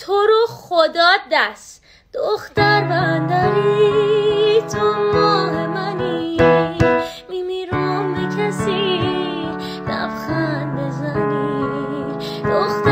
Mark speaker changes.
Speaker 1: تو رو خدا دست. دختر بندری تو ماه منی. میمیرم به کسی لبخند بزنی. دختر